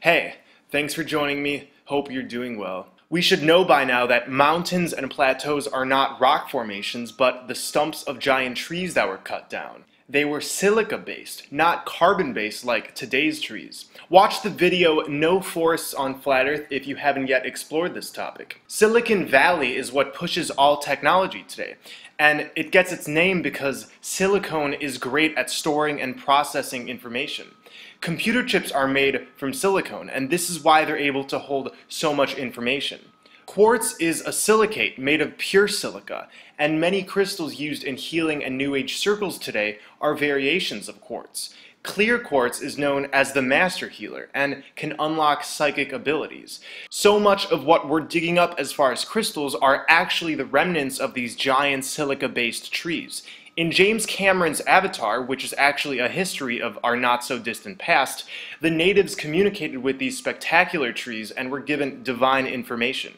Hey, thanks for joining me. Hope you're doing well. We should know by now that mountains and plateaus are not rock formations, but the stumps of giant trees that were cut down. They were silica-based, not carbon-based like today's trees. Watch the video No Forests on Flat Earth if you haven't yet explored this topic. Silicon Valley is what pushes all technology today, and it gets its name because silicone is great at storing and processing information. Computer chips are made from silicone, and this is why they're able to hold so much information. Quartz is a silicate made of pure silica, and many crystals used in healing and New Age circles today are variations of quartz. Clear quartz is known as the master healer and can unlock psychic abilities. So much of what we're digging up as far as crystals are actually the remnants of these giant silica-based trees. In James Cameron's Avatar, which is actually a history of our not so distant past, the natives communicated with these spectacular trees and were given divine information.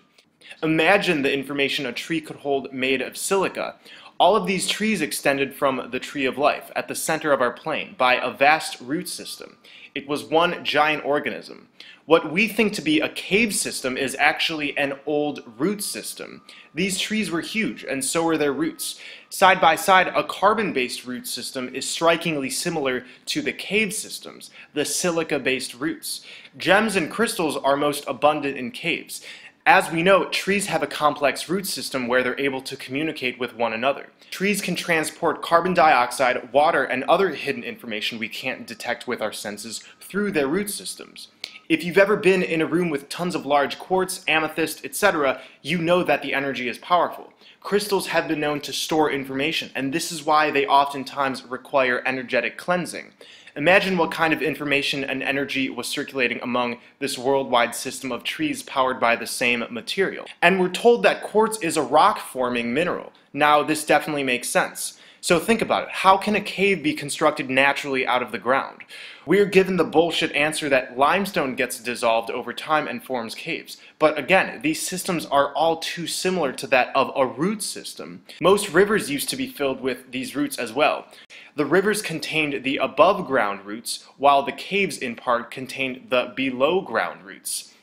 Imagine the information a tree could hold made of silica. All of these trees extended from the tree of life at the center of our plane by a vast root system. It was one giant organism. What we think to be a cave system is actually an old root system. These trees were huge, and so were their roots. Side by side, a carbon-based root system is strikingly similar to the cave systems, the silica-based roots. Gems and crystals are most abundant in caves, as we know, trees have a complex root system where they're able to communicate with one another. Trees can transport carbon dioxide, water, and other hidden information we can't detect with our senses through their root systems. If you've ever been in a room with tons of large quartz, amethyst, etc., you know that the energy is powerful. Crystals have been known to store information, and this is why they oftentimes require energetic cleansing. Imagine what kind of information and energy was circulating among this worldwide system of trees powered by the same material. And we're told that quartz is a rock-forming mineral. Now, this definitely makes sense. So think about it. How can a cave be constructed naturally out of the ground? We're given the bullshit answer that limestone gets dissolved over time and forms caves. But again, these systems are all too similar to that of a root system. Most rivers used to be filled with these roots as well. The rivers contained the above ground roots, while the caves in part contained the below ground roots.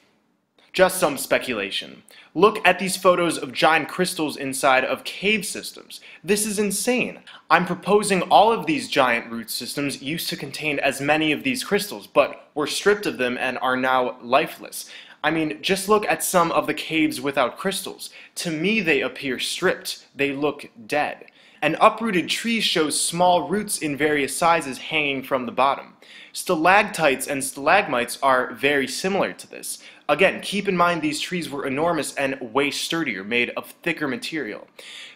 Just some speculation. Look at these photos of giant crystals inside of cave systems. This is insane. I'm proposing all of these giant root systems used to contain as many of these crystals, but were stripped of them and are now lifeless. I mean, just look at some of the caves without crystals. To me, they appear stripped. They look dead. An uprooted tree shows small roots in various sizes hanging from the bottom. Stalactites and stalagmites are very similar to this. Again, keep in mind these trees were enormous and way sturdier, made of thicker material.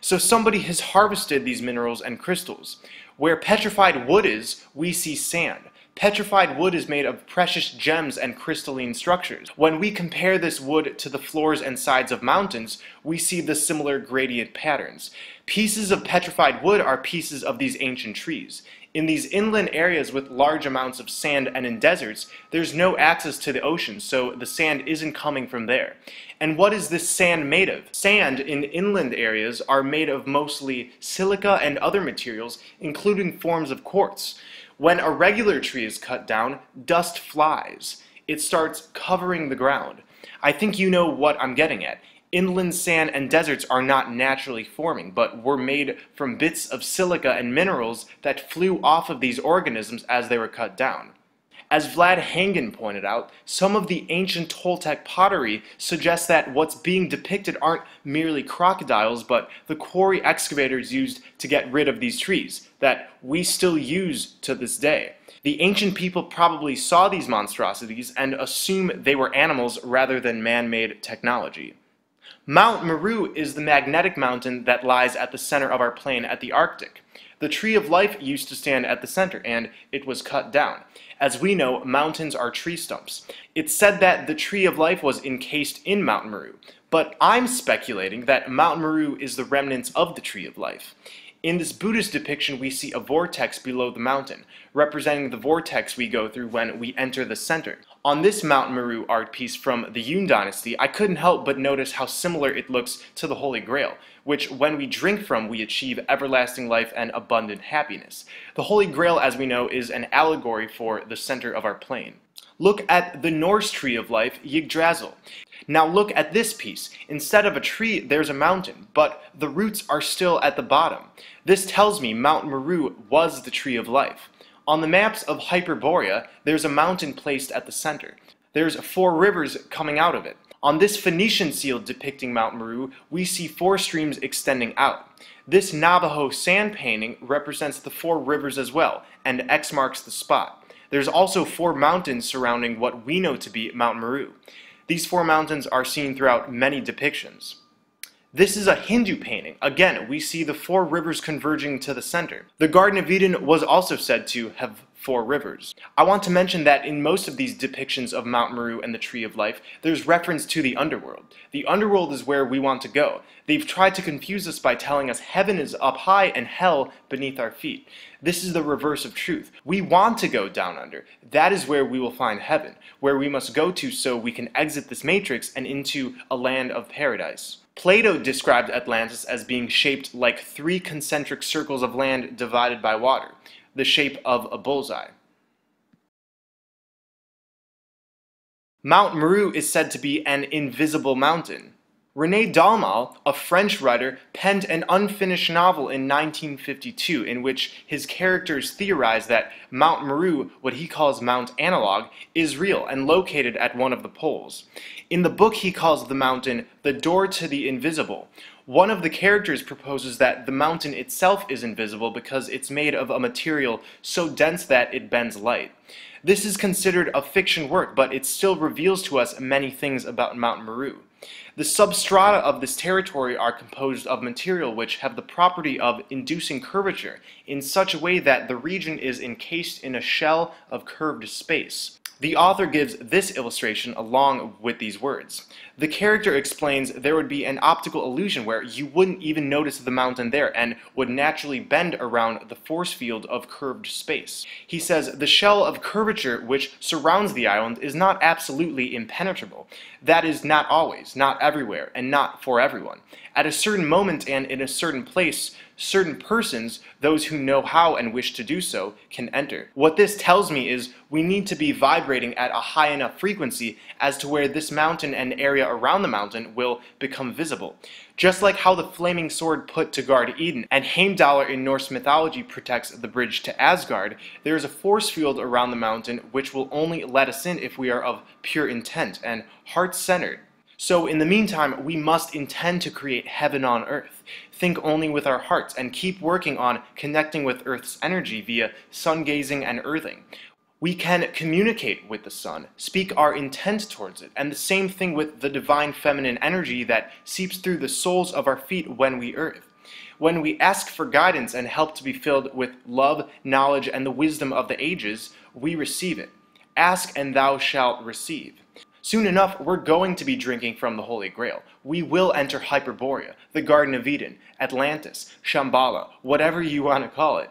So somebody has harvested these minerals and crystals. Where petrified wood is, we see sand. Petrified wood is made of precious gems and crystalline structures. When we compare this wood to the floors and sides of mountains, we see the similar gradient patterns. Pieces of petrified wood are pieces of these ancient trees. In these inland areas with large amounts of sand and in deserts, there's no access to the ocean, so the sand isn't coming from there. And what is this sand made of? Sand in inland areas are made of mostly silica and other materials, including forms of quartz. When a regular tree is cut down, dust flies. It starts covering the ground. I think you know what I'm getting at. Inland sand and deserts are not naturally forming, but were made from bits of silica and minerals that flew off of these organisms as they were cut down. As Vlad Hangen pointed out, some of the ancient Toltec pottery suggests that what's being depicted aren't merely crocodiles, but the quarry excavators used to get rid of these trees, that we still use to this day. The ancient people probably saw these monstrosities and assume they were animals rather than man-made technology. Mount Meru is the magnetic mountain that lies at the center of our plane at the Arctic. The tree of life used to stand at the center, and it was cut down. As we know, mountains are tree stumps. It's said that the tree of life was encased in Mount Meru, but I'm speculating that Mount Meru is the remnants of the tree of life. In this Buddhist depiction, we see a vortex below the mountain, representing the vortex we go through when we enter the center. On this Mount Meru art piece from the Yuan dynasty, I couldn't help but notice how similar it looks to the Holy Grail, which when we drink from, we achieve everlasting life and abundant happiness. The Holy Grail, as we know, is an allegory for the center of our plane. Look at the Norse tree of life, Yggdrasil. Now look at this piece. Instead of a tree, there's a mountain, but the roots are still at the bottom. This tells me Mount Meru was the tree of life. On the maps of Hyperborea, there's a mountain placed at the center. There's four rivers coming out of it. On this Phoenician seal depicting Mount Meru, we see four streams extending out. This Navajo sand painting represents the four rivers as well, and X marks the spot. There's also four mountains surrounding what we know to be Mount Meru. These four mountains are seen throughout many depictions. This is a Hindu painting. Again, we see the four rivers converging to the center. The Garden of Eden was also said to have four rivers. I want to mention that in most of these depictions of Mount Meru and the Tree of Life, there's reference to the underworld. The underworld is where we want to go. They've tried to confuse us by telling us heaven is up high and hell beneath our feet. This is the reverse of truth. We want to go down under. That is where we will find heaven, where we must go to so we can exit this matrix and into a land of paradise. Plato described Atlantis as being shaped like three concentric circles of land divided by water the shape of a bullseye. Mount Meru is said to be an invisible mountain. René Daumal, a French writer, penned an unfinished novel in 1952 in which his characters theorize that Mount Meru, what he calls Mount Analog, is real and located at one of the poles. In the book, he calls the mountain the door to the invisible, one of the characters proposes that the mountain itself is invisible because it's made of a material so dense that it bends light. This is considered a fiction work, but it still reveals to us many things about Mount Meru. The substrata of this territory are composed of material which have the property of inducing curvature in such a way that the region is encased in a shell of curved space. The author gives this illustration along with these words. The character explains there would be an optical illusion where you wouldn't even notice the mountain there and would naturally bend around the force field of curved space. He says the shell of curvature which surrounds the island is not absolutely impenetrable. That is not always, everywhere, and not for everyone. At a certain moment and in a certain place, certain persons, those who know how and wish to do so, can enter. What this tells me is we need to be vibrating at a high enough frequency as to where this mountain and area around the mountain will become visible. Just like how the flaming sword put to guard Eden and Heimdallr in Norse mythology protects the bridge to Asgard, there is a force field around the mountain which will only let us in if we are of pure intent and heart-centered. So in the meantime, we must intend to create heaven on earth. Think only with our hearts and keep working on connecting with Earth's energy via sun gazing and earthing. We can communicate with the sun, speak our intent towards it, and the same thing with the divine feminine energy that seeps through the soles of our feet when we earth. When we ask for guidance and help to be filled with love, knowledge, and the wisdom of the ages, we receive it. Ask and thou shalt receive. Soon enough, we're going to be drinking from the Holy Grail. We will enter Hyperborea, the Garden of Eden, Atlantis, Shambhala, whatever you want to call it.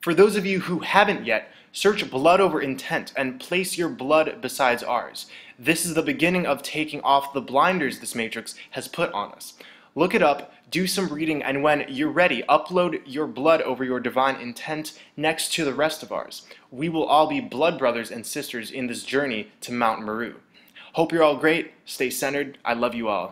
For those of you who haven't yet, search blood over intent and place your blood besides ours. This is the beginning of taking off the blinders this matrix has put on us. Look it up, do some reading, and when you're ready, upload your blood over your divine intent next to the rest of ours. We will all be blood brothers and sisters in this journey to Mount Meru. Hope you're all great. Stay centered. I love you all.